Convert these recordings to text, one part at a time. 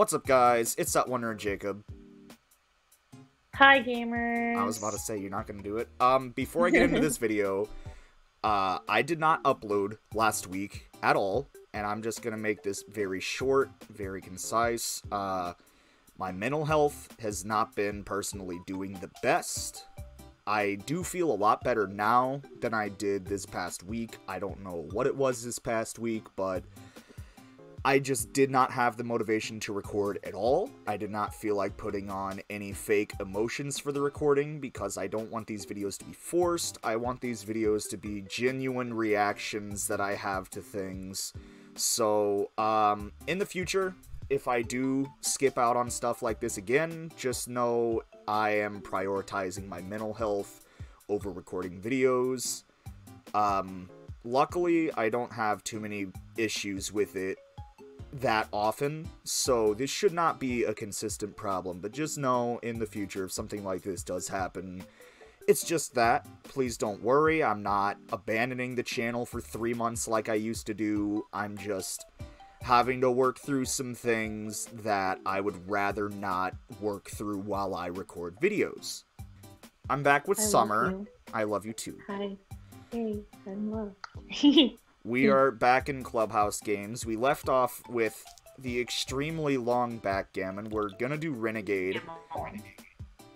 What's up, guys? It's that One Nerd Jacob. Hi, gamers. I was about to say you're not gonna do it. Um, before I get into this video, uh, I did not upload last week at all, and I'm just gonna make this very short, very concise. Uh, my mental health has not been personally doing the best. I do feel a lot better now than I did this past week. I don't know what it was this past week, but I just did not have the motivation to record at all. I did not feel like putting on any fake emotions for the recording because I don't want these videos to be forced. I want these videos to be genuine reactions that I have to things. So, um, in the future, if I do skip out on stuff like this again, just know I am prioritizing my mental health over recording videos. Um, luckily, I don't have too many issues with it that often, so this should not be a consistent problem, but just know in the future if something like this does happen, it's just that. Please don't worry, I'm not abandoning the channel for three months like I used to do, I'm just having to work through some things that I would rather not work through while I record videos. I'm back with I Summer. you. I love you too. Hi. Hey, I'm love. We are back in Clubhouse games. We left off with the extremely long backgammon. We're gonna do Renegade.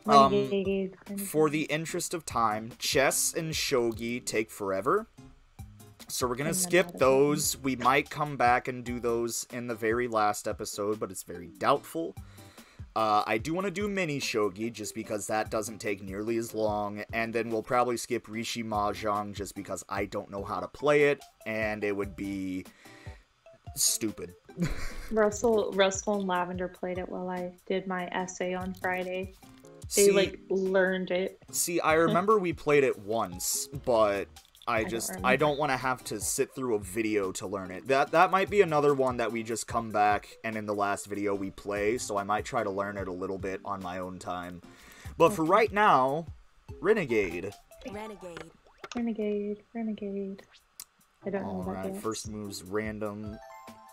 Um, For the interest of time, chess and shogi take forever. So we're gonna skip those. We might come back and do those in the very last episode, but it's very doubtful. Uh, I do want to do mini shogi just because that doesn't take nearly as long, and then we'll probably skip Riichi Mahjong just because I don't know how to play it, and it would be stupid. Russell, Russell and Lavender played it while I did my essay on Friday. They See- like learned it. See, I remember we played it once, but I don't just I don't want to have to sit through a video to learn it. That that might be another one that we just come back and in the last video we play, so I might try to learn it a little bit on my own time. But for right now, Renegade. Renegade. Renegade, renegade. I don't know Alright, yet. first moves random.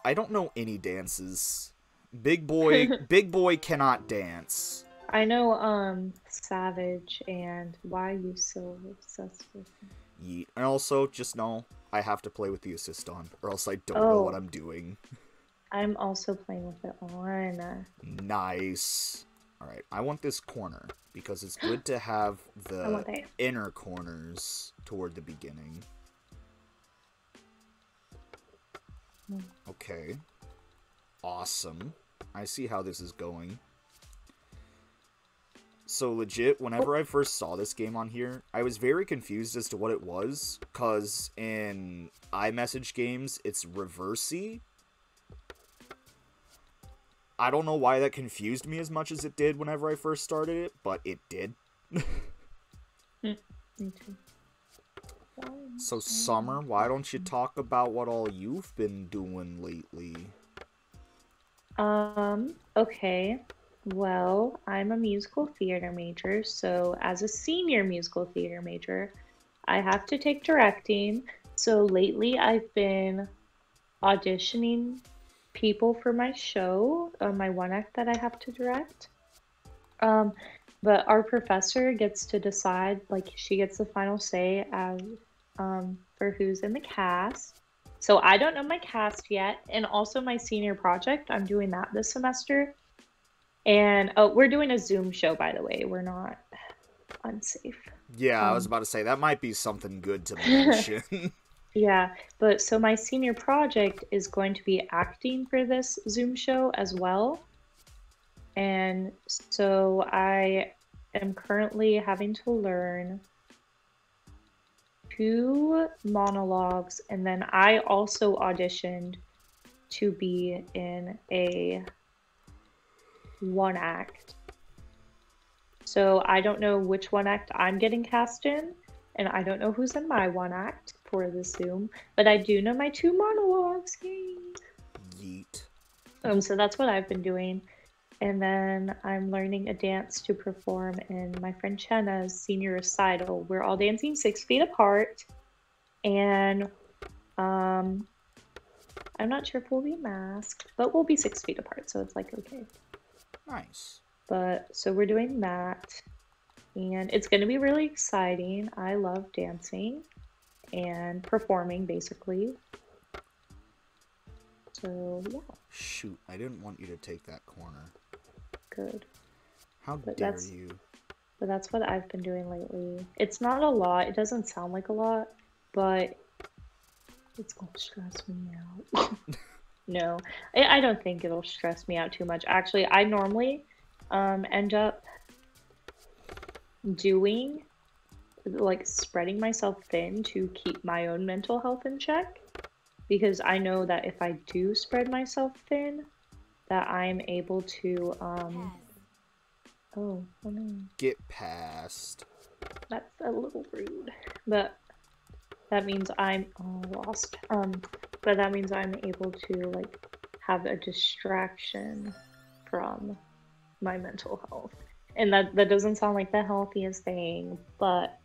I don't know any dances. Big boy Big boy cannot dance. I know um Savage and why you so obsessed with him. Yeet. And also just know I have to play with the assist on, or else I don't know Oh. what I'm doing. I'm also playing with it on. Nice. Alright, I want this corner because it's good to have the inner corners toward the beginning. Hmm. Okay. Awesome. I see how this is going. So legit, whenever I first saw this game on here, I was very confused as to what it was, cause in iMessage games, it's Reversi, I don't know why that confused me as much as it did whenever I first started it, but it did. So, Summer, why don't you talk about what all you've been doing lately? Um, okay. Well, I'm a musical theater major, so as a senior musical theater major, I have to take directing. So lately I've been auditioning people for my show, uh, my one act that I have to direct. Um, but our professor gets to decide, like, she gets the final say as um, for who's in the cast. So I don't know my cast yet, and also my senior project. I'm doing that this semester, and oh, we're doing a Zoom show, by the way. We're not unsafe. Yeah, I was Um, about to say that might be something good to mention. Yeah, but so my senior project is going to be acting for this Zoom show as well. And so I am currently having to learn two monologues, and then I also auditioned to be in a one act. So I don't know which one act I'm getting cast in, and I don't know who's in my one act for the Zoom, but I do know my two monologues. Yeet. Um, so that's what I've been doing. And then I'm learning a dance to perform in my friend Chenna's senior recital. We're all dancing six feet apart. And um, I'm not sure if we'll be masked, but we'll be six feet apart, so it's like okay. Nice. But so we're doing that, and it's going to be really exciting. I love dancing and performing, basically. So yeah, Shoot, I didn't want you to take that corner. good. How But dare that's- you? But that's what I've been doing lately. It's not a lot. It doesn't sound like a lot, but it's gonna stress me out. no, I, I don't think it'll stress me out too much. Actually, I normally um, end up doing like spreading myself thin to keep my own mental health in check because I know that if I do spread myself thin, that I'm able to um oh, oh no. Get past. That's a little rude. But that means I'm oh, lost. Um, but that means I'm able to like have a distraction from my mental health. And that that doesn't sound like the healthiest thing, but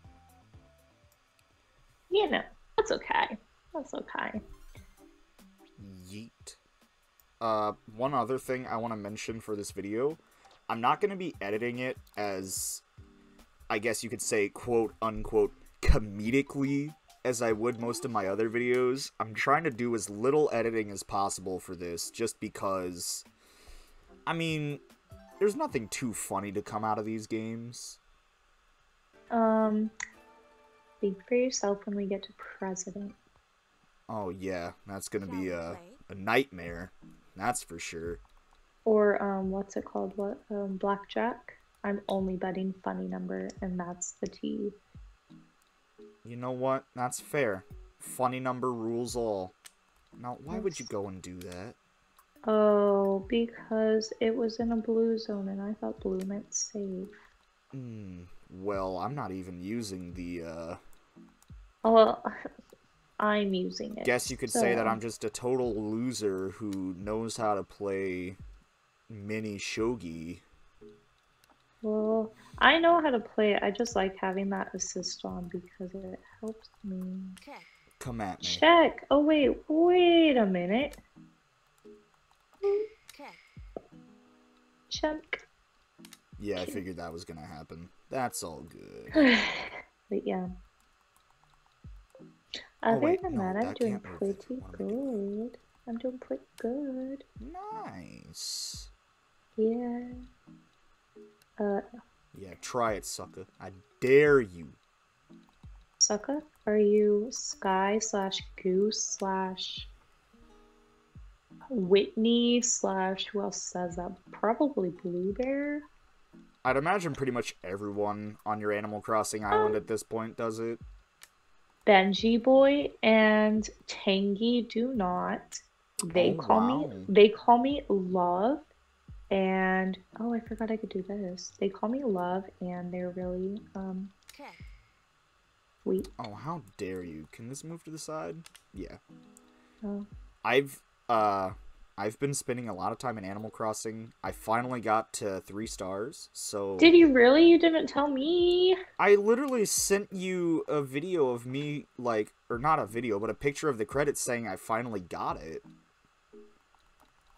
you know, that's okay. That's okay. Yeet. Uh, one other thing I want to mention for this video, I'm not going to be editing it as, I guess you could say, quote unquote, comedically as I would most of my other videos. I'm trying to do as little editing as possible for this, just because, I mean, there's nothing too funny to come out of these games. Um think for yourself when we get to president. Oh yeah, that's gonna be a, a nightmare. That's for sure. Or um what's it called? What um blackjack? I'm only betting funny number and that's the T. You know what? That's fair. Funny number rules all. Now, why would you go and do that? Oh, because it was in a blue zone and I thought blue meant safe. Hmm. Well, I'm not even using the, uh... Oh, I'm using it. Guess you could say that I'm just a total loser who knows how to play mini shogi. Well, I know how to play it. I just like having that assist on because it helps me. Check. Come at me. Check. Oh, wait. Wait a minute. Check. Check. Yeah, I figured that was gonna happen. That's all good. but yeah. Oh, Other wait, than no, that, I'm that doing can't move it. pretty What am I doing? good. I'm doing pretty good. Nice. Yeah. Uh, Yeah, try it, sucker. I dare you. Sucker? are you Sky slash Goose slash Whitney slash who else says that? Probably Bluebear. I'd imagine pretty much everyone on your Animal Crossing island Um, at this point does it. Benji Boy and Tangy do not. They Oh, call wow. me they call me Love and oh I forgot I could do this. They call me Love and they're really um Okay. sweet. Oh, how dare you? Can this move to the side? Yeah. Oh. I've uh I've been spending a lot of time in Animal Crossing. I finally got to 3 stars. So Did you really? You didn't tell me. I literally sent you a video of me like or not a video, but a picture of the credits saying I finally got it.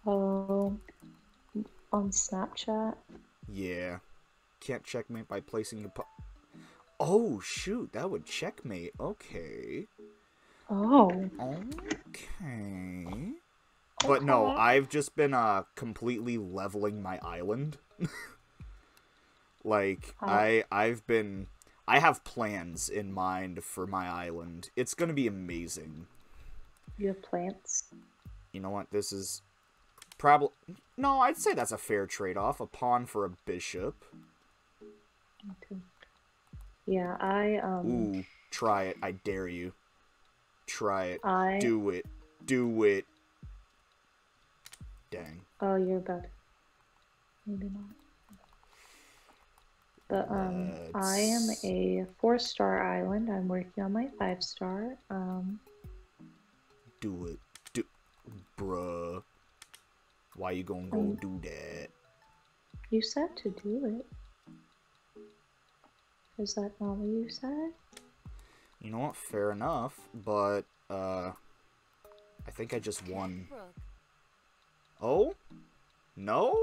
Oh on Snapchat. Yeah. Can't checkmate by placing a Oh shoot, that would checkmate. Okay. Oh. Okay. But no, I've just been uh completely leveling my island. like Oh. I I've been I have plans in mind for my island. It's going to be amazing. You have plants. You know what? This is probably No, I'd say that's a fair trade-off, a pawn for a bishop. Okay. Yeah, I um Ooh, try it. I dare you. Try it. I Do it. Do it. Dang. oh you're bad. Maybe not. But um I am a four star island. I'm working on my five star. Um Do it. Do bruh. Why you gonna go Um, do that? you said to do it. Is that not what you said? You know what? Fair enough, but uh I think I just won. Oh? No?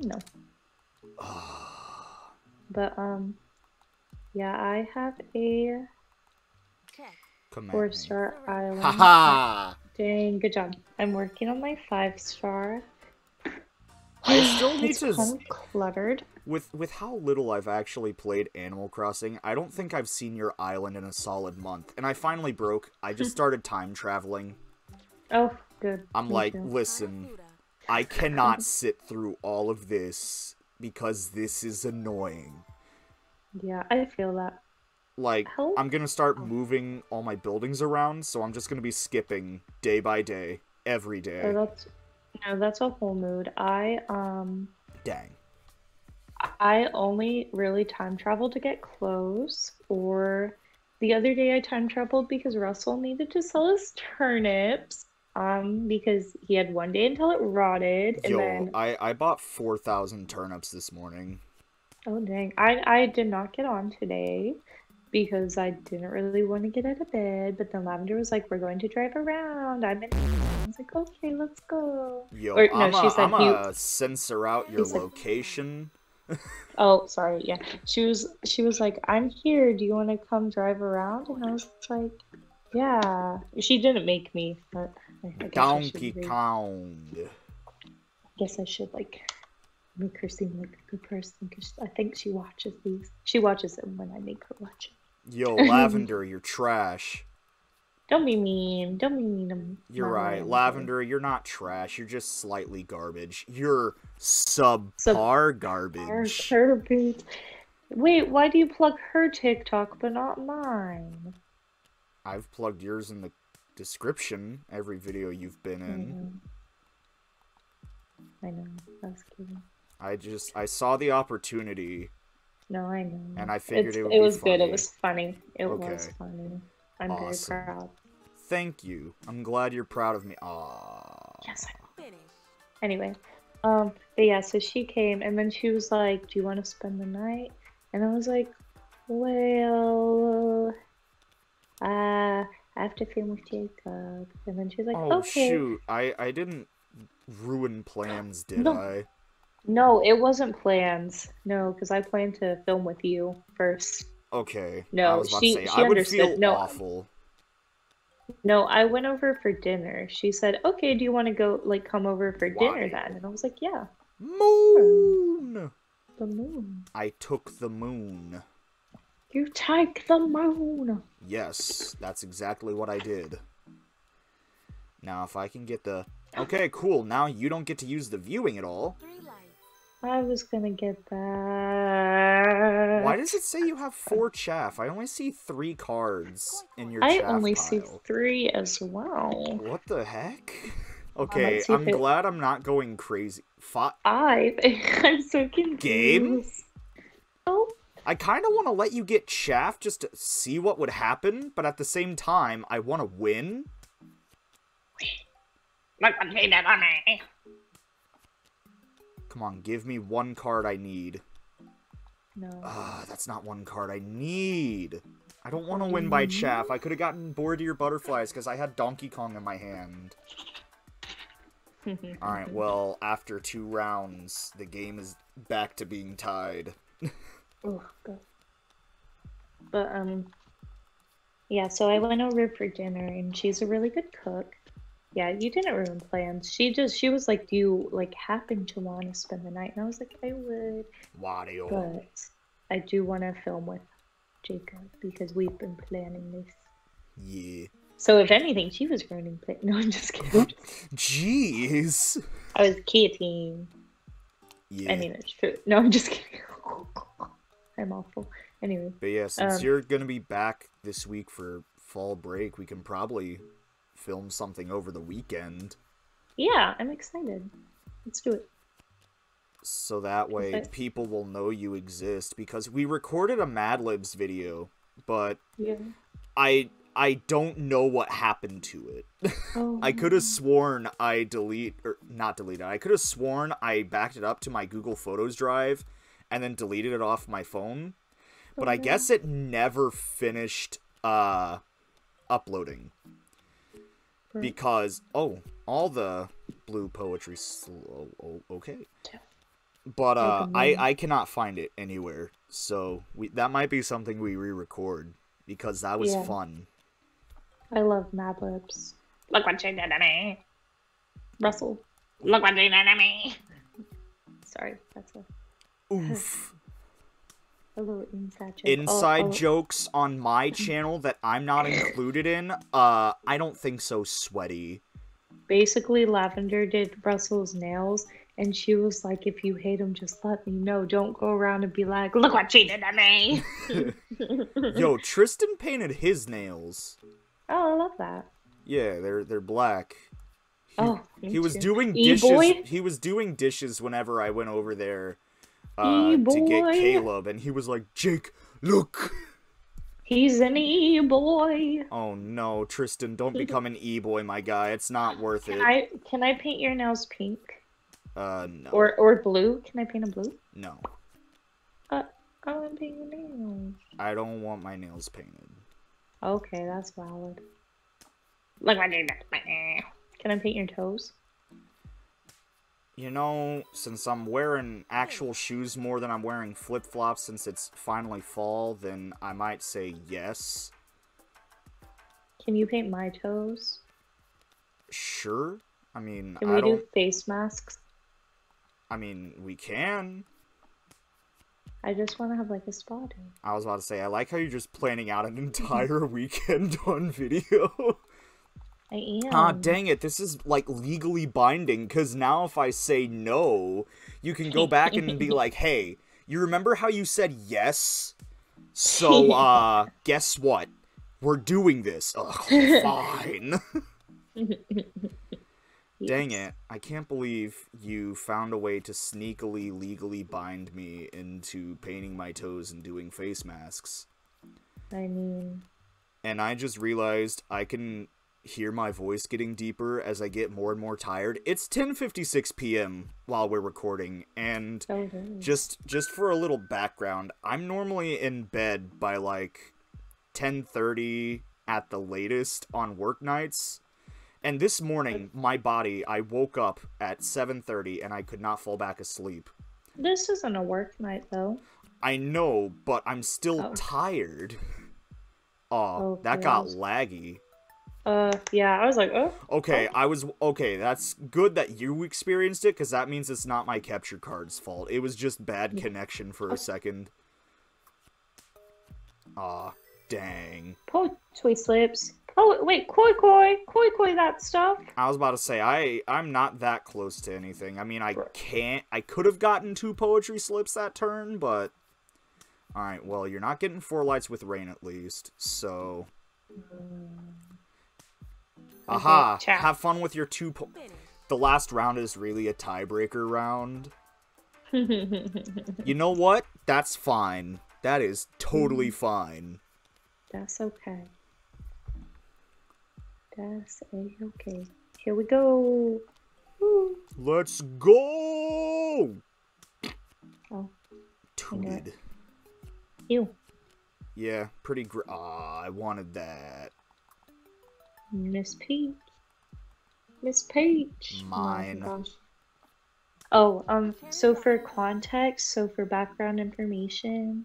No. but um, yeah, I have a four star island. Haha! Dang, good job. I'm working on my five star. I still need it's to. kind of cluttered. With with how little I've actually played Animal Crossing, I don't think I've seen your island in a solid month. And I finally broke. I just started time traveling. Oh, good. I'm Me like, too. listen, I cannot sit through all of this because this is annoying. yeah, I feel that. Like, Help? I'm gonna start moving all my buildings around, so I'm just gonna be skipping day by day, every day. Oh, that's no, that's a whole mood. I um, Dang. I only really time travel to get clothes, or the other day I time traveled because Russell needed to sell his turnips. Um, because he had one day until it rotted, and Yo, then I, I bought 4,000 turnips this morning. oh dang, I I did not get on today because I didn't really want to get out of bed. But then Lavender was like, "We're going to drive around." I'm in. I was like, "Okay, let's go." Yo, Or, no, I'm she a, said I'm you- censor out your said- location. Oh, sorry. Yeah, she was. She was like, "I'm here. Do you want to come drive around?" And I was like, "Yeah." She didn't make me, but I, I guess I should. Donkey Kong. guess I should like make her seem like a good person because I think she watches these. She watches them when I make her watch it. Yo, Lavender, you're trash. Don't be mean. Don't be mean. to You're right. Lavender, you're not trash. You're just slightly garbage. You're subpar Our garbage. garbage. Wait, why do you plug her TikTok but not mine? I've plugged yours in the description every video you've been in. I know. I was kidding. I just I saw the opportunity. No, I know. And I figured It's- it would it was good. It was funny. It was funny. I'm Awesome. very proud. Thank you. I'm glad you're proud of me. Aww. Yes. Anyway, um, but yeah, so she came and then she was like, "Do you want to spend the night?" And I was like, "Well, uh, I have to film with Jacob." And then she was like, Oh "Okay." shoot. I I didn't ruin plans, did No. I? No, it wasn't plans. No, because I planned to film with you first. Okay. I No, she- say she I would understood. feel No. awful. No, I went over for dinner. She said, "Okay, do you want to go like come over for dinner then?" And I was like, "Yeah, Moon. the moon. I took the moon. You take the moon." Yes, that's exactly what I did. Now, if I can get the... Okay, cool. Now you don't get to use the viewing at all. I was gonna get that. Why does it say you have four chaff? I only see three cards in your I chaff only see three as well. What the heck? Okay, I'm it- glad I'm not going crazy. Fi- I I'm so confused. Game? Oh, I kind of want to let you get chaff just to see what would happen, but at the same time, I want to win. Come on, give me one card I need. no. Ah, that's not one card I need. I don't want to win by chaff. I could have gotten bored of your butterflies because I had Donkey Kong in my hand. Alright, well, after two rounds, the game is back to being tied. Oh, God. But um, yeah. So I went over for dinner, and she's a really good cook. Yeah, you didn't ruin plans. She just she was like, "Do you like happen to want to spend the night?" And I was like, "I would." Wario. But I do want to film with Jacob because we've been planning this. Yeah. So if anything, she was ruining play. No, I'm just kidding. Jeez. I was kidding. Yeah. I mean, it's true. No, I'm just kidding. I'm awful. Anyway, But yeah, since Um, you're gonna be back this week for fall break, we can probably film something over the weekend. yeah, I'm excited. Let's do it. So that way Okay. people will know you exist because we recorded a Mad Libs video, but Yeah. I I don't know what happened to it. Oh. I could have sworn I delete or not deleted. I could have sworn I backed it up to my Google Photos drive and then deleted it off my phone. But I guess it never finished uh uploading. For because oh, all the blue poetry. Sl- oh, okay. But uh, Like a I meme. I cannot find it anywhere. So we that might be something we re-record because that was Yeah. fun. I love Mad Libs. Look what you did to me. Russell. Look what you did to me. Sorry, that's a, Oof. A little inside joke. Inside Oh, oh, jokes on my channel that I'm not included in. Uh, I don't think so. Sweaty. Basically, Lavender did Russell's nails, and she was like, if you hate him, just let me know. Don't go around and be like, look what she did to me. Yo, Tristan painted his nails. Oh, I love that. Yeah, they're they're black. He, Oh, he was doing E-boy? dishes. He was doing dishes whenever I went over there uh, to get Caleb, and he was like, "Jake, look." He's an e-boy. Oh no, Tristan, don't become an e-boy, my guy. It's not worth Can it. I can I paint your nails pink Uh, no, or or blue? Can I paint them blue? no. Uh, I want to paint your nails. I don't want my nails painted. Okay, that's valid. Look my you did. to me. Can I paint your toes? You know, since I'm wearing actual hmm. shoes more than I'm wearing flip-flops since it's finally fall, then I might say yes. Can you paint my toes? Sure. I mean, Can I we don't. do face masks? I mean, we can. I just want to have like a spa day. I was about to say, I like how you're just planning out an entire weekend on video. I am. Ah, dang it, this is like legally binding, because now if I say no, you can go back and be like, hey, you remember how you said yes? So, uh, guess what? We're doing this. Ugh, fine. Dang it. I can't believe you found a way to sneakily, legally bind me into painting my toes and doing face masks. I mean, And I just realized I can hear my voice getting deeper as I get more and more tired. It's 10:56 p.m. while we're recording and oh, is. just just for a little background, I'm normally in bed by like 10:30 at the latest on work nights. And this morning, my body, I woke up at 7:30 and I could not fall back asleep. This isn't a work night though. I know, but I'm still Oh. tired. Aw, Oh, that got laggy. Uh, yeah, I was like, oh, Okay, I was okay. That's good that you experienced it because that means it's not my capture card's fault. It was just bad connection for a second. Aw, dang. poetry slips. Oh, wait, koi koi, koi koi, that stuff. I was about to say I I'm not that close to anything. I mean, I can't. I could have gotten two poetry slips that turn, but all right. Well, you're not getting four lights with rain at least. So, aha! chat. Have fun with your two. Po- the last round is really a tiebreaker round. You know what? That's fine. That is totally fine. That's okay. That's a-okay. Here we go. Woo. Let's go. Oh, Tooted. ew. Yeah, pretty gr- Ah, I wanted that. Miss Peach. Miss Peach. Oh Mine. gosh. Oh, um, so for context, so for background information,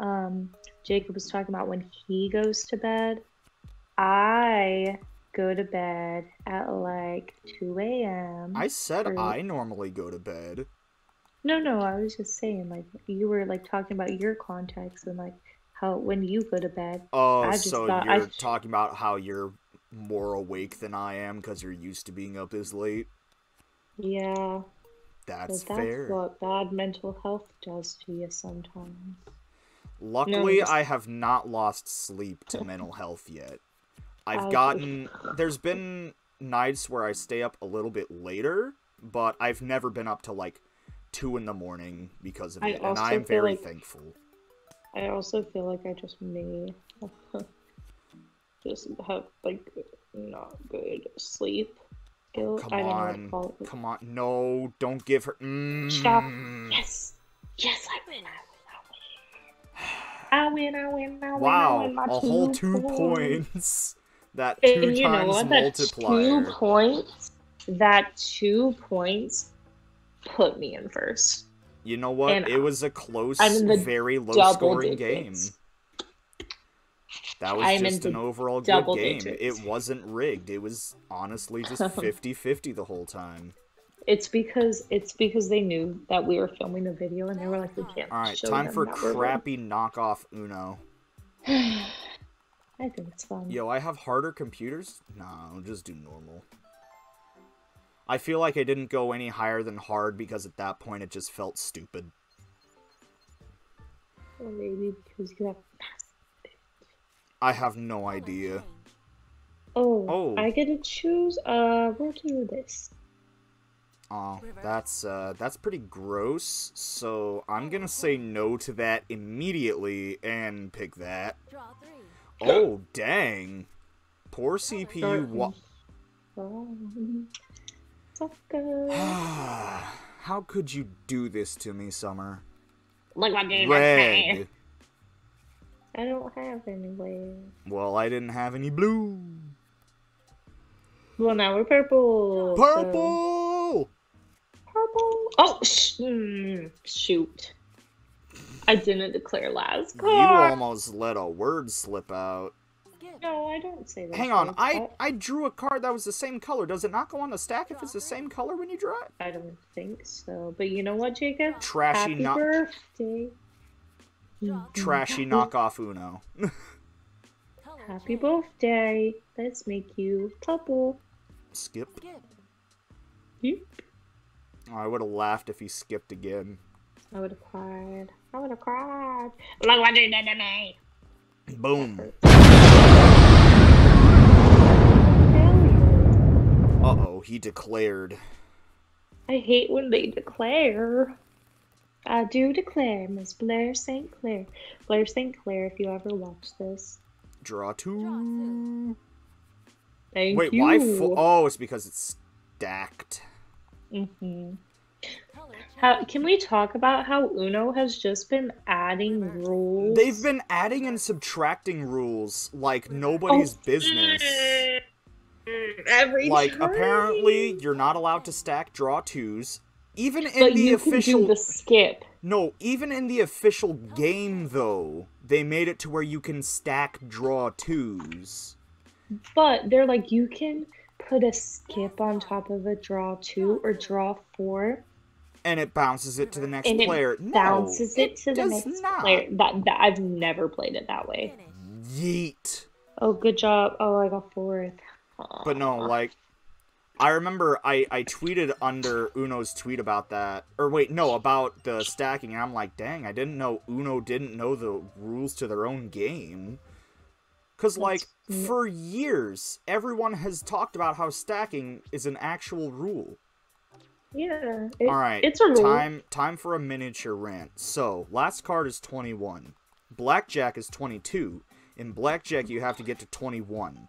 um, Jacob was talking about when he goes to bed. I go to bed at like 2 a.m. I said Or- I normally go to bed. No, no, I was just saying, like, you were like talking about your context and like how when you go to bed. Oh, I just so thought- you're I- talking about how you're more awake than I am because you're used to being up this late. Yeah, That's that's fair. what bad mental health does to you sometimes. Luckily, just- I have not lost sleep to mental health yet. I've I- gotten. There's been nights where I stay up a little bit later, but I've never been up to like two in the morning because of I it, and I'm very like- thankful. I also feel like I just may just have like not good sleep skills. Come I don't know what on, to call it. come on, no, don't give her. Mm. Stop. Yes, yes, I win. I win. I win. I win. I win. I win my a whole two points. points. That two And you know times what? That two points. That two points put me in first. You know what? And it was a close, in the very low scoring game. That was I'm just an overall good game. digits. It wasn't rigged. It was honestly just 50-50 the whole time. It's because it's because they knew that we were filming a video and they were like, we can't. All right, time for crappy knockoff Uno. I think it's fun. Yo, I have harder computers? Nah, I'll just do normal. I feel like I didn't go any higher than hard because at that point it just felt stupid. Or maybe because you have. I have no idea. Oh, Oh. I get to choose. Uh, we'll do this. Oh, that's uh that's pretty gross. So I'm gonna say no to that immediately and pick that. Oh dang. Poor CPU wa- Oh. How could you do this to me, Summer? Look what they Red. I don't have any blue. Well, I didn't have any blue. Well, now we're purple. so- Purple. Purple. Oh, sh- mm, shoot. I didn't declare last card. You almost let a word slip out. No, I don't say that. Hang on, I I drew a card that was the same color. Does it not go on the stack if it's the same color when you draw it? I don't think so. But you know what, Jacob? Trashy Happy knock birthday. Trashy knockoff Uno. Happy birthday. Let's make you purple. Skip. Skip. Yep. Oh, I would have laughed if he skipped again. I would have cried. I would have cried. Look what you did to me. Boom. Uh oh, he declared. I hate when they declare. I do declare, Miss Blair St. Clair. Blair St. Clair, if you ever watch this. Draw two. Thank Wait, you. why? Fo- oh, it's because it's stacked. hmm How can we talk about how Uno has just been adding rules? They've been adding and subtracting rules like nobody's Oh. business. every Like, time. apparently, you're not allowed to stack draw twos. Even in but the official. the skip. No, even in the official game, though, they made it to where you can stack draw twos. But they're like you can put a skip on top of a draw two or draw four, And it bounces it to the next and player. it no, bounces it, to the does next not. player. That, that I've never played it that way. Yeet. Oh, good job. Oh, I got fourth. But no, like I remember I I tweeted under Uno's tweet about that. Or wait, no, about the stacking and I'm like, "Dang, I didn't know Uno didn't know the rules to their own game." Cuz like for years everyone has talked about how stacking is an actual rule. Yeah. It, All right. It's a rule. Time time for a miniature rant. So, last card is 21. Blackjack is 22. In blackjack you have to get to 21.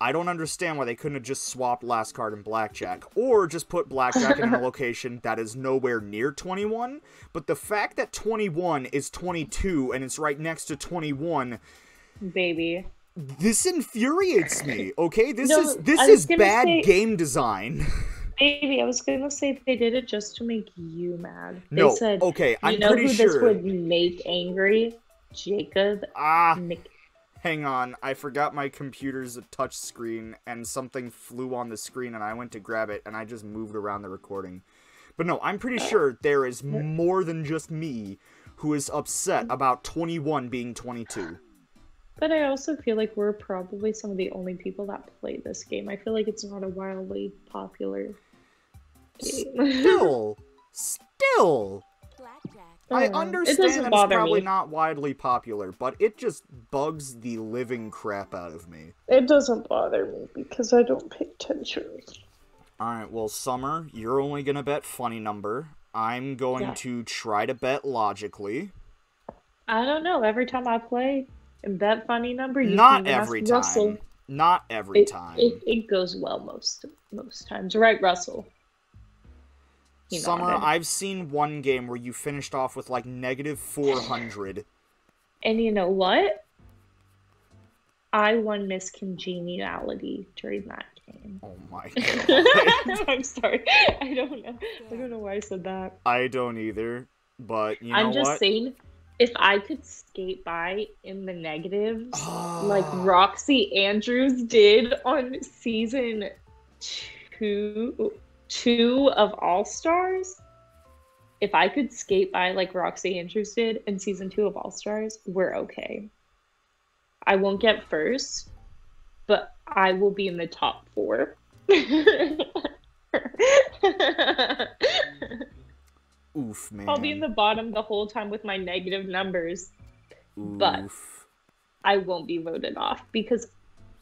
I don't understand why they couldn't have just swapped last card in blackjack or just put blackjack in a location that is nowhere near 21, but the fact that 21 is 22 and it's right next to 21 Baby. this infuriates me. Okay? This No, is this is bad say- game design. Baby, I was gonna say they did it just to make you mad. They no. said, okay, I'm know pretty who sure. this would make angry? Jacob Ah, Mc- Hang on, I forgot my computer's a touch screen and something flew on the screen and I went to grab it and I just moved around the recording. But no, I'm pretty sure there is more than just me who is upset about 21 being 22. But I also feel like we're probably some of the only people that play this game. I feel like it's not a wildly popular game. Still, still. I oh, it understand it's probably me. not widely popular, but it just bugs the living crap out of me. It doesn't bother me because I don't pay attention. Alright, well, Summer, you're only gonna bet funny number. I'm going Yeah. to try to bet logically. I don't know. Every time I play and bet funny number, you Not can ask every Russell. time. Not every It, time. it, it goes well most most times, right, Russell? He Summer, nodded. I've seen one game where you finished off with like negative 400. And you know what? I won Miss Congeniality during that game. Oh my god. I'm sorry. I don't know. I don't know why I said that. I don't either. But you know what? I'm just what? saying, if I could skate by in the negatives, like Ah. Roxxxy Andrews did on season two, two of All Stars, if I could skate by like Roxxxy Andrews did in season two of All Stars, we're okay. I won't get first, but I will be in the top four. Oof, man. I'll be in the bottom the whole time with my negative numbers. but- I won't be voted off because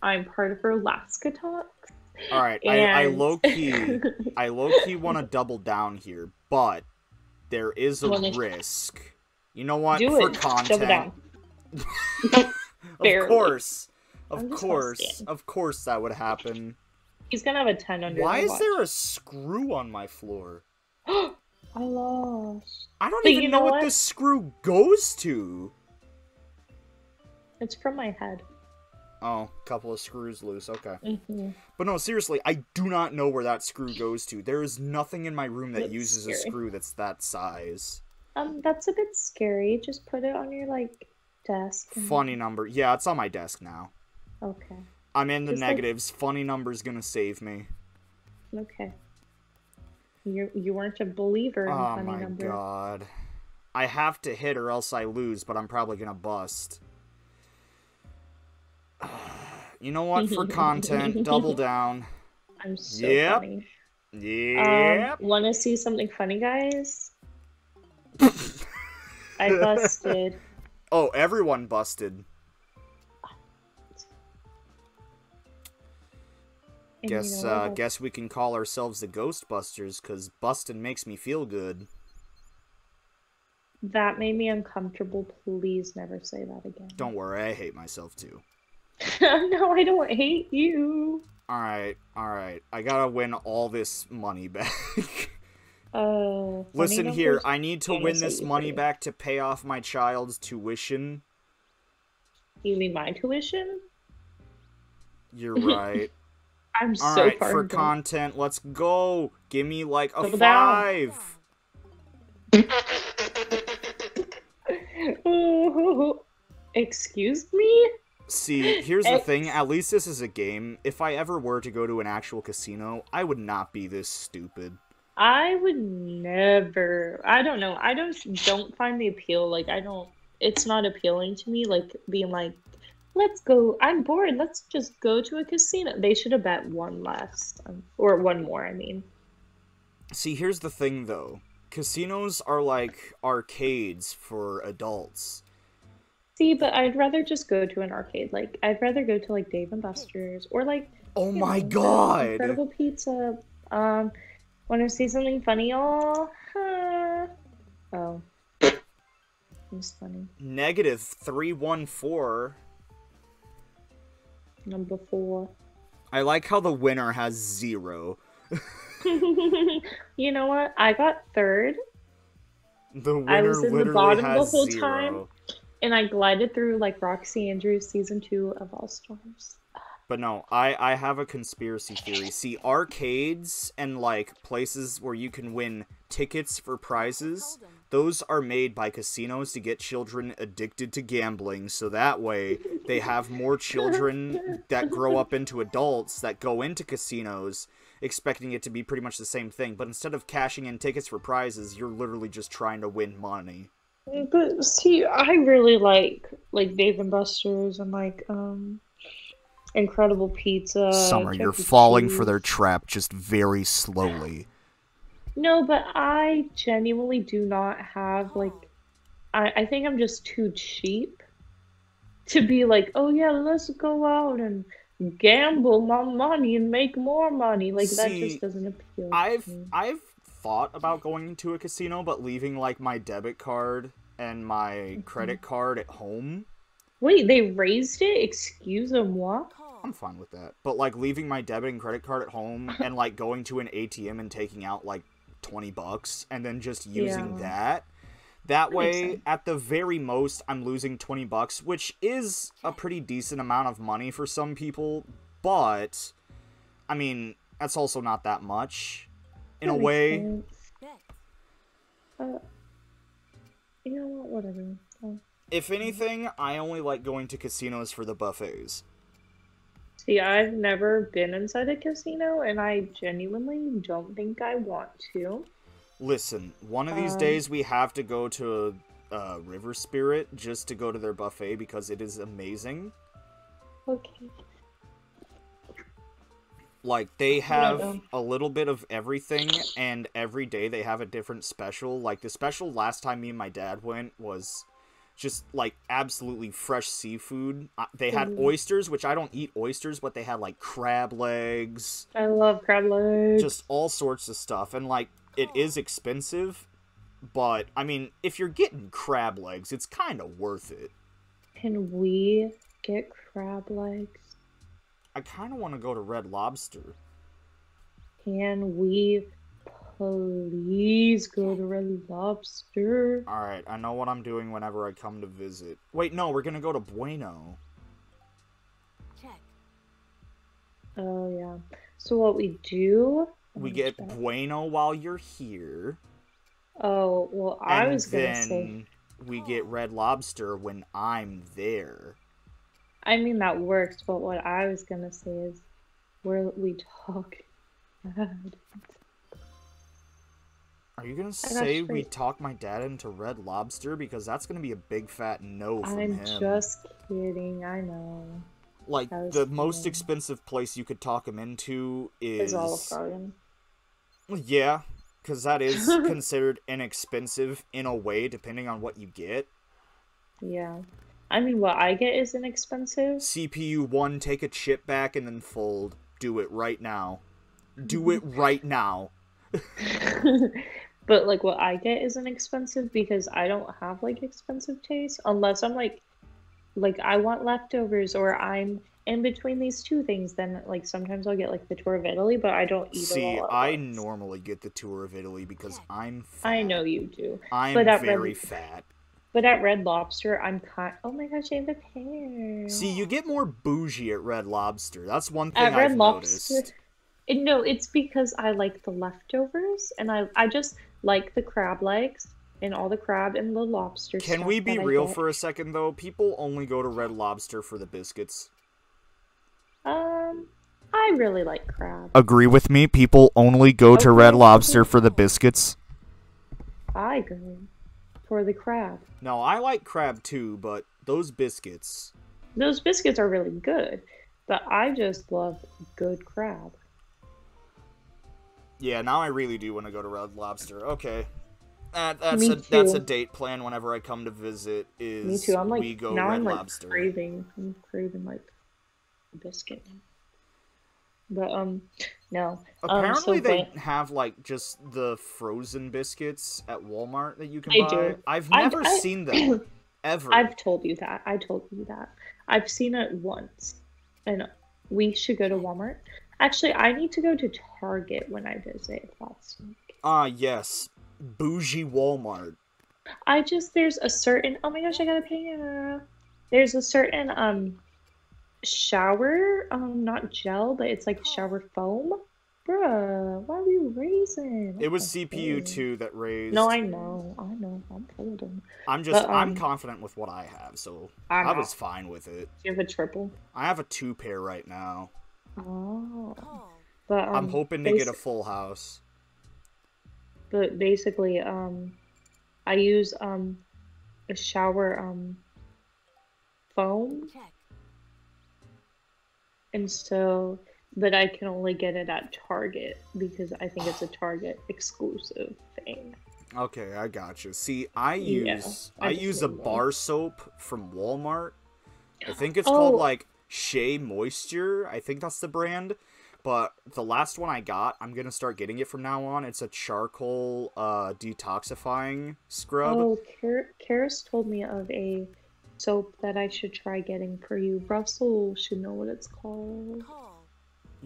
I'm part of her Alaska Talks. All right, I, I low key, I low key want to double down here, but there is a Wanna- risk. You know what? Do For it. content, Double down. of course, of course, of course, that would happen. He's gonna have a 10 under Why is watch. there a screw on my floor? I lost. I don't But even you know know what what? this screw goes to. It's from my head. Oh, couple of screws loose. Okay. hmm But no, seriously, I do not know where that screw goes to. There is nothing in my room that That's uses a screw that's that size. Um, that's a bit scary. Just put it on your like desk. and- Funny number. Yeah, it's on my desk now. Okay. I'm in the Just like- negatives. Funny number's gonna save me. Okay. You you weren't a believer in Oh funny my number. god. I have to hit or else I lose, but I'm probably gonna bust. You know what? For content, double down. I'm so Yep. funny. Yep. Um, want to see something funny, guys? I busted. oh, everyone busted. And you Guess know uh guess we can call ourselves the Ghostbusters cuz bustin' makes me feel good. That made me uncomfortable. Please never say that again. Don't worry, I hate myself too. no, I don't hate you. All right, all right. I got to win all this money back. Uh, Listen here. I need to win this money back to pay off my child's tuition. You mean my tuition? You're right. I'm All so right, far for content, let's go. Give me like a Double five. Excuse me? See, here's the thing. At least this is a game. If I ever were to go to an actual casino, I would not be this stupid. I would never. I don't know. I don't don't find the appeal. Like I don't. It's not appealing to me. Like being like, let's go. I'm bored. Let's just go to a casino. They should have bet one less, um, or one more. I mean, See, here's the thing though. Casinos are like arcades for adults. See, but I'd rather just go to an arcade. Like I'd rather go to like Dave and Buster's or like. Oh my know, god. Incredible Pizza. Um, want to see something funny, y'all? Huh. Oh, it's funny. Negative 314. Number four. I like how the winner has zero. you know what? I got third, The winner I was in the bottom the whole zero. time. And I glided through like Roxxxy Andrews season two of All Stars. But no, I I have a conspiracy theory. See, arcades and like places where you can win tickets for prizes, those are made by casinos to get children addicted to gambling so that way they have more children that grow up into adults that go into casinos expecting it to be pretty much the same thing, but instead of cashing in tickets for prizes, you're literally just trying to win money. But see, I really like like Dave and Buster's and like um Incredible Pizza. Summer, you're falling for their trap just very slowly. No, but I genuinely do not have like I, I think I'm just too cheap to be like, oh yeah, let's go out and gamble my money and make more money. Like that just doesn't appeal. I've me. I've thought about going to a casino, but leaving like my debit card and my Mm-hmm. credit card at home. Wait, they raised it? Excuse moi? I'm fine with that. But like leaving my debit and credit card at home and like going to an ATM and taking out like 20 bucks and then just using Yeah. that, That That way, at the very most, I'm losing 20 bucks, which is a pretty decent amount of money for some people, but I mean, that's also not that much. In a way, sense. Uh, you know what? Whatever. Oh. if anything, I only like going to casinos for the buffets. See, I've never been inside a casino, and I genuinely don't think I want to. Listen, one of these Um, days we have to go to uh, River Spirit just to go to their buffet because it is amazing. Okay. Like they have a little bit of everything, and every day they have a different special. Like the special last time me and my dad went was just like absolutely fresh seafood. They had Mhm. oysters, which I don't eat oysters, but they had like crab legs, I love crab legs. just all sorts of stuff. And like it is expensive, but I mean, if you're getting crab legs, it's kind of worth it. Can we get crab legs? I kind of want to go to Red Lobster. Can we please go to Red Lobster? All right, I know what I'm doing whenever I come to visit. Wait, no, we're gonna go to Bueno. Check. Oh yeah. So what we do? We get shit. Bueno while you're here, Oh well, I and was gonna then say. we get Red Lobster when I'm there. I mean that works, but what I was gonna say is, where we talk. bad. Are you gonna say we talk my dad into Red Lobster because that's gonna be a big fat no from I'm him? just kidding. I know. like the most expensive place you could talk him into is Is Olive Garden. yeah, because that is considered inexpensive in a way, depending on what you get. Yeah. I mean, what I get is inexpensive. CPU one, take a chip back and then fold. Do it right now. Do mm-hmm. it right now. but like what I get isn't expensive because I don't have like expensive taste unless I'm like like I want leftovers or I'm in between these two things then like sometimes I'll get like the tour of Italy but I don't eat See, I once. normally get the tour of Italy because I'm fat. I know you do. I'm but very Red- fat. But at Red Lobster I'm kind Oh my gosh, I have a pear. See, you get more bougie at Red Lobster. That's one thing at Red I've Lobster noticed. it, no, it's because I like the leftovers and I I just like the crab legs and all the crab and the lobster Can we be real for a second though? People only go to Red Lobster for the biscuits. Um, I really like crab. Agree with me. People only go to Red Lobster for the biscuits. I go for the crab. No, I like crab too, but those biscuits. Those biscuits are really good, but I just love good crab. Yeah, now I really do want to go to Red Lobster. Okay. That, that's Me a that's a date plan whenever I come to visit is Me too. I'm like we go now Red I'm like Lobster. craving. I'm craving like biscuit. But um, no. Apparently um, so they but- have like just the frozen biscuits at Walmart that you can They buy. do. I've never I- seen them ever. I've told you that. I told you that. I've seen it once, and we should go to Walmart. Actually, I need to go to Target when I visit last week. Ah, yes. Bougie Walmart. I just there's a certain oh my gosh I got a pear. There's a certain um shower um not gel but it's like shower foam. Bruh, why are you raising? It was Okay. CPU two that raised. No, I know, I know. I'm folding. I'm just but, I'm um, confident with what I have, so I'm I not. was fine with it. Do you have a triple? I have a two pair right now. Oh, but um, I'm hoping to get a full house. But basically, um, I use um a shower um foam Check. And so, but I can only get it at Target because I think it's a Target exclusive thing. Okay, I gotcha. See, I Yeah, use I I use a one. bar soap from Walmart. I think it's called Oh. like Shea Moisture. I think that's the brand. But the last one I got, I'm gonna start getting it from now on. It's a charcoal uh detoxifying scrub. Oh, Kar- Karis told me of a soap that I should try getting for you. Russell should know what it's called.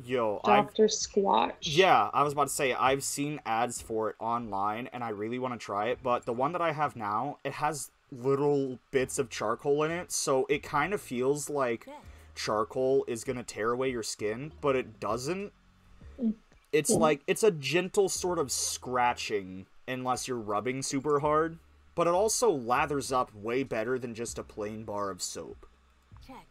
Yo, Dr. Squatch. Yeah, I was about to say I've seen ads for it online and I really want to try it, but the one that I have now, it has little bits of charcoal in it, so it kind of feels like charcoal is going to tear away your skin, but it doesn't. It's Yeah. like it's a gentle sort of scratching unless you're rubbing super hard, but it also lathers up way better than just a plain bar of soap. Check.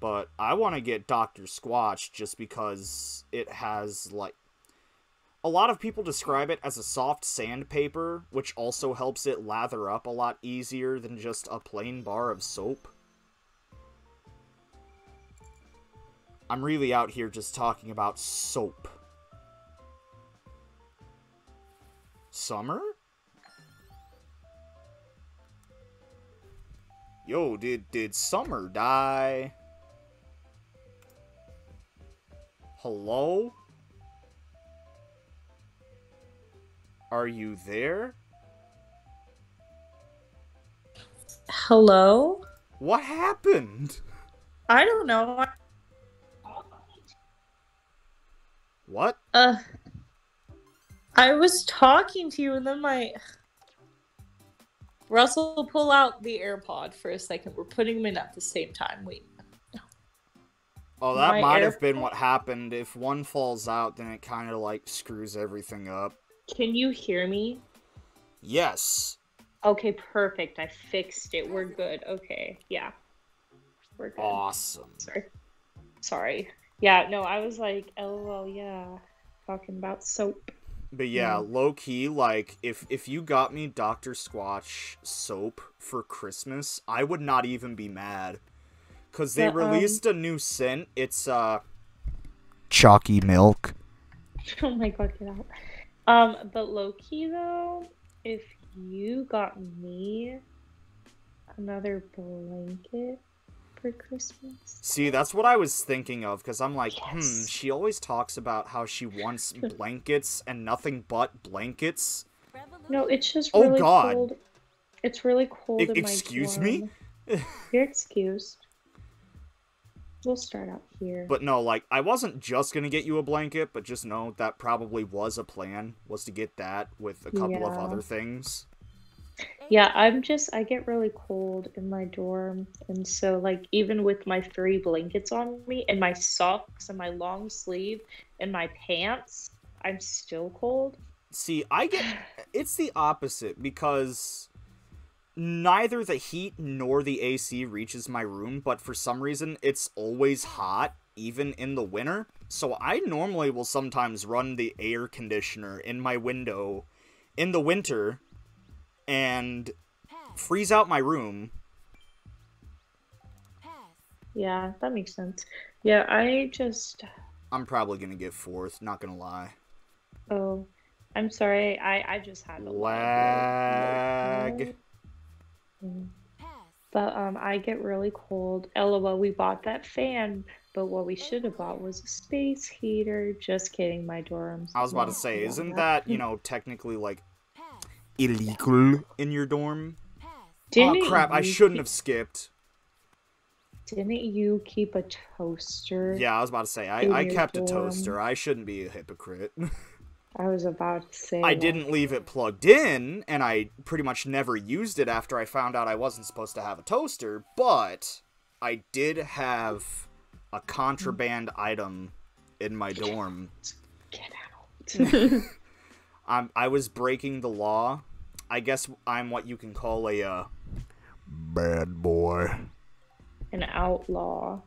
But I want to get Dr. Squatch just because it has like a lot of people describe it as a soft sandpaper, which also helps it lather up a lot easier than just a plain bar of soap. I'm really out here just talking about soap. Summer? Yo, did did Summer die? Hello? Are you there? Hello? What happened? I don't know. What? Uh, I was talking to you and then my. Russell, pull out the AirPod for a second. We're putting them in at the same time. Wait. Oh, that My might have been what happened. If one falls out, then it kind of like screws everything up. Can you hear me? Yes. Okay, perfect. I fixed it. We're good. Okay, yeah. We're good. Awesome. Sorry. Sorry. Yeah, no, I was like, lol, yeah. Talking about soap. But yeah, Mm. low key, like if if you got me Dr. Squatch soap for Christmas, I would not even be mad. Cause they But, um, released a new scent. It's uh chalky milk. Oh my god, get out. Um, but low key though, if you got me another blanket for Christmas, See, that's what I was thinking of cuz I'm like, hmm, she always talks about how she wants blankets and nothing but blankets. No, it's just Oh, really God. cold. It's really cold in my excuse me? You're excused. We'll start out here. But no, like I wasn't just going to get you a blanket, but just know that probably was a plan was to get that with a couple of other things. Yeah, I'm just I get really cold in my dorm, and so like even with my three blankets on me and my socks and my long sleeve and my pants, I'm still cold. See, I get it's the opposite because neither the heat nor the AC reaches my room, but for some reason it's always hot even in the winter. So I normally will sometimes run the air conditioner in my window in the winter and freeze out my room. Yeah, that makes sense. Yeah, I just I'm probably going to get fourth, not going to lie. oh, I'm sorry. I I just had a Lag. Mm. Pass. But um, I get really cold. LOL, we bought that fan, but what we should have bought was a space heater. Just kidding, my dorms. I was about to say, isn't that, you know, technically like. Illegal in your dorm? Oh, didn't oh crap, I shouldn't keep- have skipped. Didn't you keep a toaster? Yeah, I was about to say, I, I kept a toaster. I shouldn't be a hypocrite. I was about to say. I didn't leave it plugged in, and I pretty much never used it after I found out I wasn't supposed to have a toaster, but I did have a contraband item in my dorm. Get out. I'm, I was breaking the law. I guess I'm what you can call a uh, bad boy. an outlaw.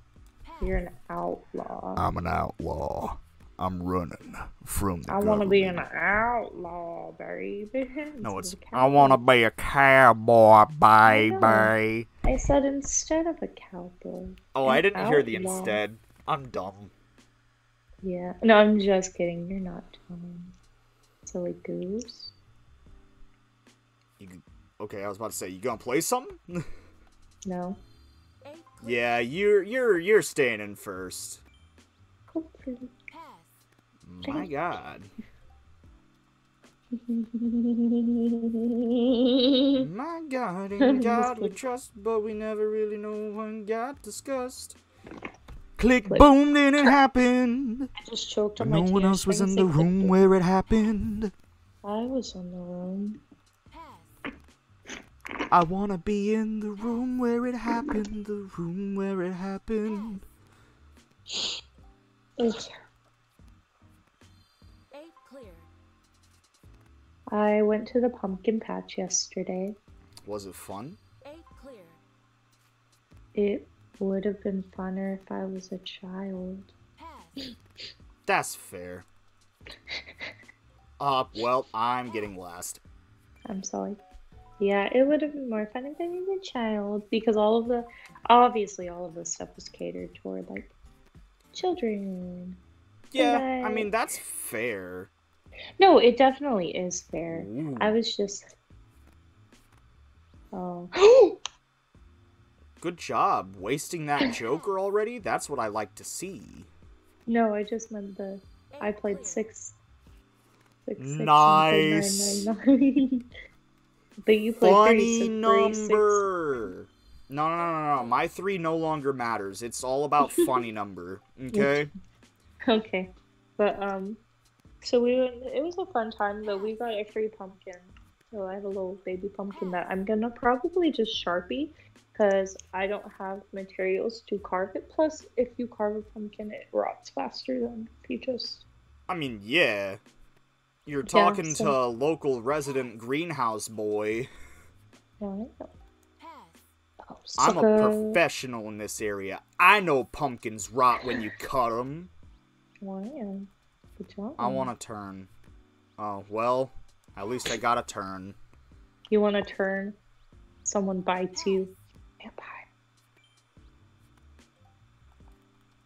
You're an outlaw. I'm an outlaw. I'm running from the I want to be an outlaw, baby. No, it's Instead of a I want to be a cowboy, baby. I said instead of a cowboy. Oh, I didn't hear the instead. I'm dumb. Yeah. No, I'm just kidding. You're not dumb. Silly goose. You, okay, I was about to say, you gonna play something? No. Yeah, you're you're you're staying in first. Hopefully. My God, my God, in God we trust, but we never really know when God discussed. Click, Click. boom, then it happened. I just choked But on no my one else was in the room boom. where it happened. I was in the room. I wanna be in the room where it happened, the room where it happened. Ugh. A clear. I went to the pumpkin patch yesterday. Was it fun? A clear. It would have been funner if I was a child. That's fair. Uh, well, I'm getting last. I'm sorry. Yeah, it would have been more fun if I was a child because all of the, obviously, all of this stuff was catered toward like children. Yeah, I mean, that's fair. No, it definitely is fair. Ooh. I was just. Oh. Good job. Wasting that Joker already? That's what I like to see. no, I just meant the. I played six. Six, six, Nice. Nine, nine, nine. but you played Funny three, so three, number. No, no, no, no, no. My three no longer matters. It's all about funny number. Okay? Okay, but um, so we went, it was a fun time though. We got a free pumpkin, so I have a little baby pumpkin that I'm gonna probably just sharpie because I don't have materials to carve it. Plus, if you carve a pumpkin, it rots faster than if you just. I mean, yeah. You're Yeah, talking so- to a local resident greenhouse boy. No, Pass. oh, I'm a professional in this area. I know pumpkins rot when you cut them. Well, yeah. Good job. I want to turn. Oh, well, at least I got a turn. You want to turn? Someone bites you.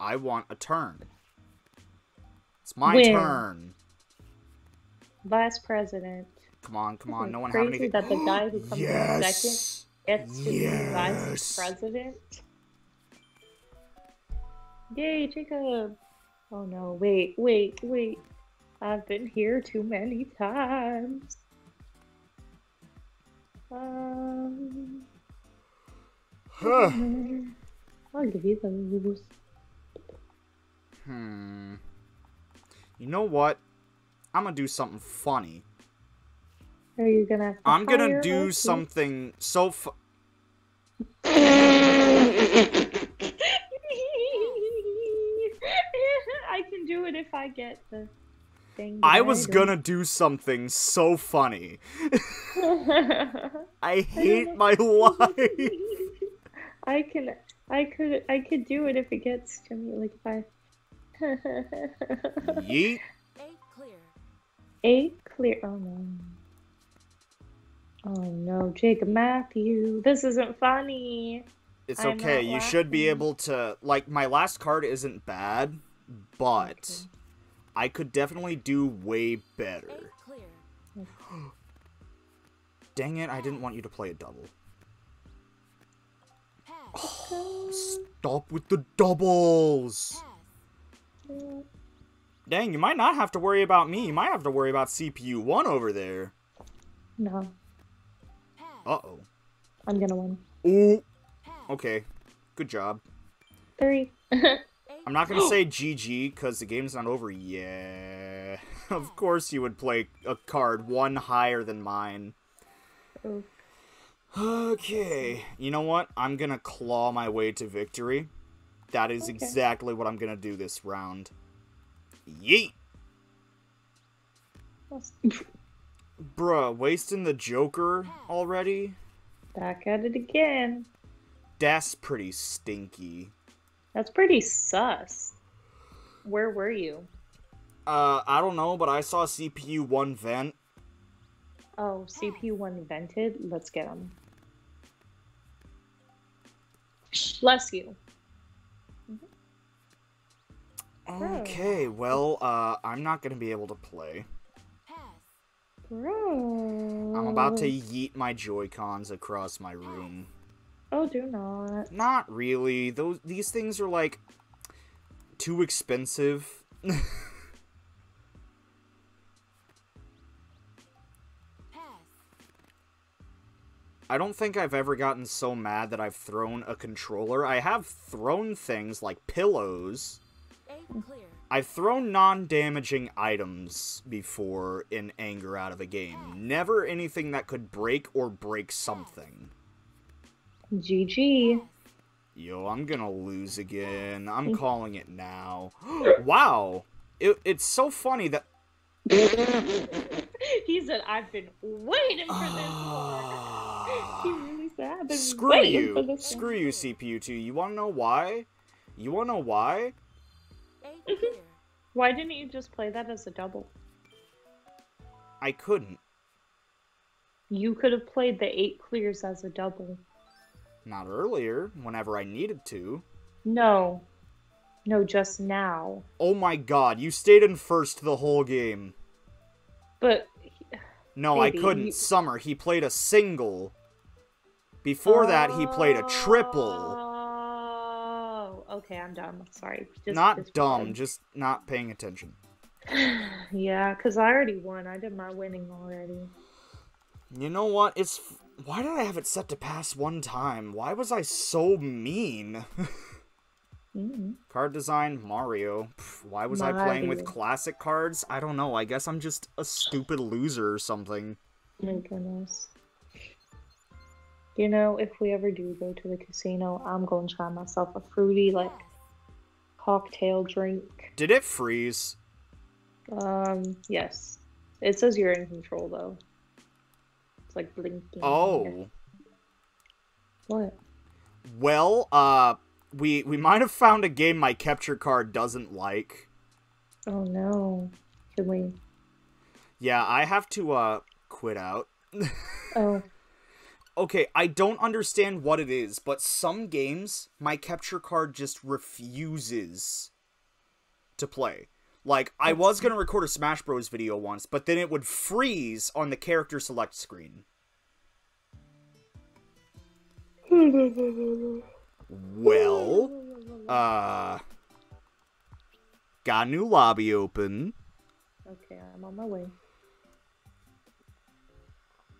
I want a turn. It's my turn. Vice president. Come on, come on. No one have crazy any. that the guy who comes in second yes. gets to be vice president. Yay, Jacob! Oh no, wait, wait, wait. I've been here too many times. Um, Huh. I'll give you those. Hmm. You know what? I'm gonna do something funny. Are you gonna? Have to I'm gonna do us? something so fu- I can do it if I get the thing. I was gonna do something so funny. I hate my life. I can. I could. I could do it if it gets to me. Like if I. Yeet. A clear. Eight clear. Oh no. Oh no, Jacob Matthew. This isn't funny. It's I'm okay. You should be able to like my last card isn't bad, but Okay. I could definitely do way better. clear. Dang it, I didn't want you to play a double. Stop with the doubles. Dang, you might not have to worry about me. You might have to worry about CPU 1 over there. No, Uh-oh. I'm gonna win. Ooh. Okay. Good job. Three. I'm not gonna say GG because the game's not over yet. of course you would play a card one higher than mine. Oof. Okay. You know what? I'm gonna claw my way to victory. That is Okay. exactly what I'm gonna do this round. Yeet! Bruh, wasting the Joker already? Back at it again. That's pretty stinky. That's pretty sus. Where were you? Uh, I don't know, but I saw CPU 1 vent. Oh, CPU one vented. Let's get him. Bless you. Okay, well, uh, I'm not gonna be able to play. I'm about to yeet my Joy-Cons across my room. Oh, do not. Not really. Those these things are like too expensive. I don't think I've ever gotten so mad that I've thrown a controller. I have thrown things like pillows. I've thrown non-damaging items before in anger out of a game. Never anything that could break or break something. GG. Yo, I'm gonna lose again. I'm calling it now. wow. It, it's so funny that he said, "I've been waiting for this one." Ah. he really said, "I've been Screw waiting for you. this Screw you, CPU2. You wanna know why? You wanna know why? Clear. Why didn't you just play that as a double? I couldn't. You could have played the eight clears as a double. Not earlier, whenever I needed to. No, no, just now. Oh my god, you stayed in first the whole game. But No, I couldn't. Summer, he played a single. Before that, he played a triple. Oh, okay, I'm dumb. Sorry. Just, Not just dumb, play. just not paying attention. yeah, because I already won. I did my winning already. You know what? It's. f- Why did I have it set to pass one time? Why was I so mean? mm Card design, Mario. Pff, Why was I playing with classic cards? I don't know. I guess I'm just a stupid loser or something. My goodness. You know, if we ever do go to the casino, I'm going to try myself a fruity, like, cocktail drink. Did it freeze? Um, yes. It says you're in control, though. It's like blinking. Oh. What? Well, uh, we we might have found a game my capture card doesn't like. Oh no. Can we? Yeah, I have to uh quit out. Oh, Okay, I don't understand what it is, but some games my capture card just refuses to play. Like I was going to record a Smash Bros video once, but then it would freeze on the character select screen. Well, uh got a new lobby open. okay, I'm on my way.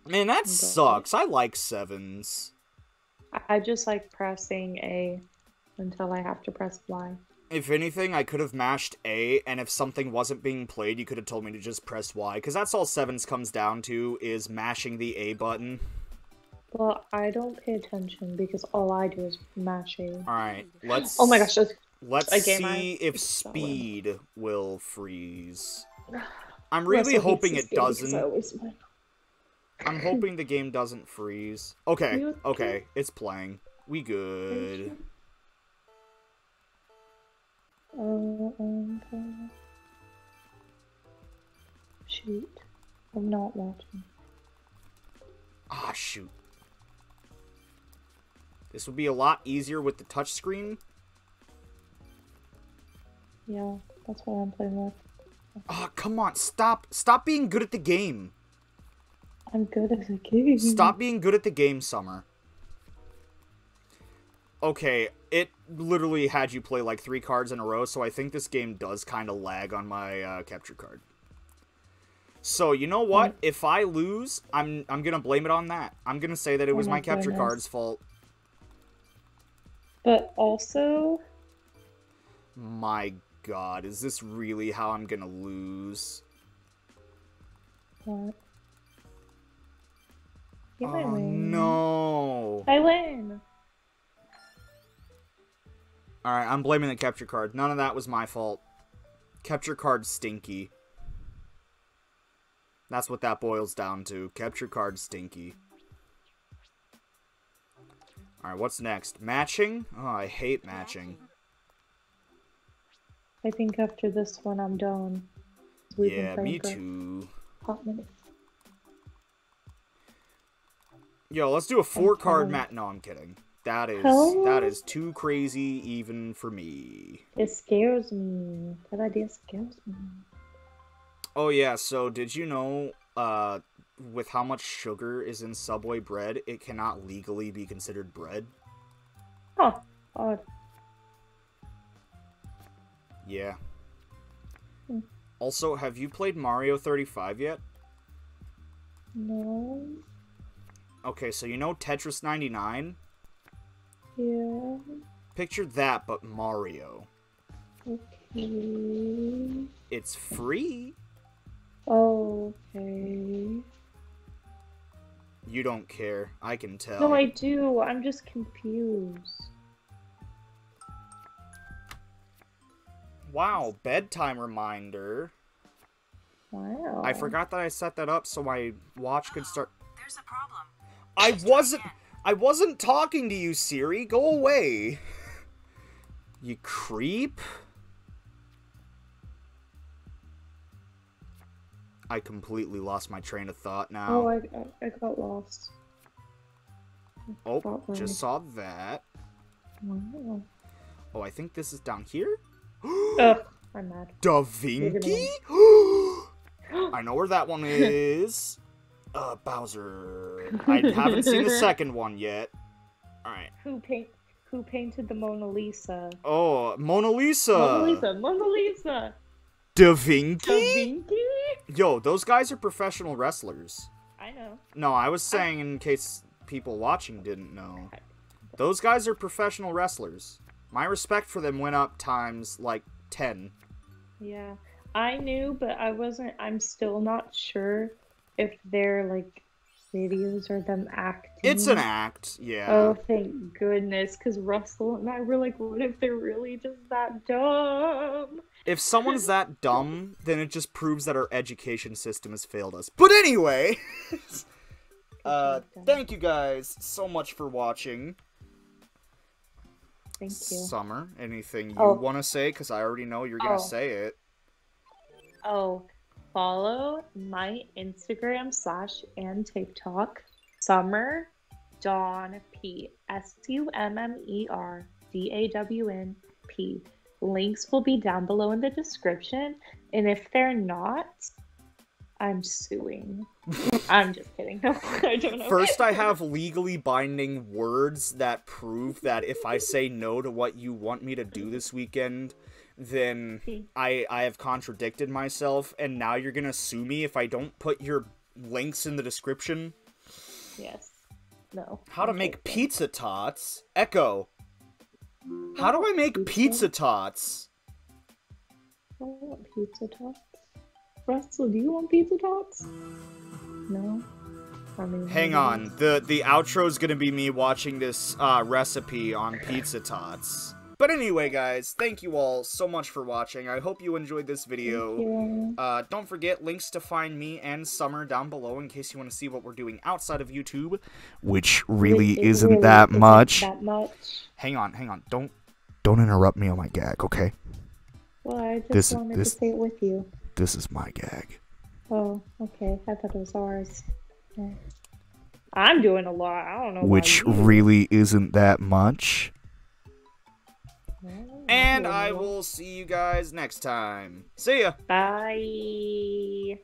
Man, that sucks. I like sevens. I- just like pressing A until I have to press Y. If anything, I could have mashed A, and if something wasn't being played, you could have told me to just press Y, because that's all sevens comes down to, is mashing the A button. Well, I don't pay attention because all I do is mash A. Alright, let's... Oh my gosh, Let's game see I- if it's that one. speed will freeze. I'm really hates hoping it game because I doesn't. I'm hoping the game doesn't freeze. Okay, okay, okay? it's playing. We good. Uh, um, shoot. I'm not watching. Ah, shoot. This would be a lot easier with the touchscreen. Yeah, that's what I'm playing with. Ah, come on, stop. Stop being good at the game. I'm good at the game. Stop being good at the game, Summer. Okay, it literally had you play like three cards in a row, so I think this game does kind of lag on my uh, capture card. So you know what? If I lose, I'm I'm gonna blame it on that. I'm gonna say that it Oh was my my capture goodness. card's fault. But also, My God, is this really how I'm gonna lose? what? Might Oh win. no! I win. All right, I'm blaming the capture card. None of that was my fault. Capture card stinky. That's what that boils down to. Capture card stinky. All right, what's next? Matching? Oh, I hate matching. I think after this one, I'm done. We've Yeah, me too. hot. Yo, let's do a four card mat. No, I'm kidding. That is Hell? that is too crazy even for me. It scares me. That idea scares me. Oh yeah, so did you know uh with how much sugar is in Subway bread, it cannot legally be considered bread? Huh. Odd. Yeah. Hmm. Also, have you played Mario 35 yet? No. Okay, so you know Tetris 99? Yeah. Picture that, but Mario. Okay. It's free. Okay. You don't care. I can tell. No, I do. I'm just confused. Wow, bedtime reminder. Wow. I forgot that I set that up so my watch could start. Oh, there's a problem. I wasn't. I wasn't talking to you, Siri. Go away. You creep. I completely lost my train of thought Oh, now. I, I, I got lost. Oh, forgot where just saw that. Wow. Oh, I think this is down here. Ugh, I'm mad. Da Vinci? I know where that one is. Uh, Bowser. I haven't seen the second one yet. Alright. Who paint? Who painted the Mona Lisa? Oh, Mona Lisa. Mona Lisa. Mona Lisa. Da Da Vinci? Yo, those guys are professional wrestlers. I know. No, I was saying in case people watching didn't know. Those guys are professional wrestlers. My respect for them went up times like 10. Yeah, I knew, but I wasn't. I'm still not sure if they're like videos or them acting. It's an act, yeah. Oh, thank goodness, because Russell and I were like, what if they're really just that dumb? If someone's that dumb, then it just proves that our education system has failed us. But anyway, uh, thank you guys so much for watching. Thank you. Summer, anything you Oh. want to say? Because I already know you're gonna Oh. say it. Oh, follow my Instagram slash and TikTok, Summer Dawn P. S U M M E R D A W N P. Links will be down below in the description. And if they're not, I'm suing. I'm just kidding. No, I don't know. First, I have legally binding words that prove that if I say no to what you want me to do this weekend, then I I have contradicted myself, and now you're gonna sue me if I don't put your links in the description. Yes. No. How to make pizza tots? Echo. How do I make pizza tots? I want pizza tots. Russell, do you want pizza tots? No. I mean, Hang on. The the outro is gonna be me watching this uh, recipe on pizza tots. But anyway, guys, thank you all so much for watching. I hope you enjoyed this video. Uh, don't forget links to find me and Summer down below in case you want to see what we're doing outside of YouTube, which really It isn't really that isn't much. That much. Hang on, hang on. Don't don't interrupt me on my gag, okay? Well, I just This- wanted this- to say it with you. This is my gag. Oh, okay. I thought it was ours. Yeah. I'm doing a lot. I don't know. Which really isn't that much. Yeah, I'm And doing I a lot. will see you guys next time. See ya. Bye.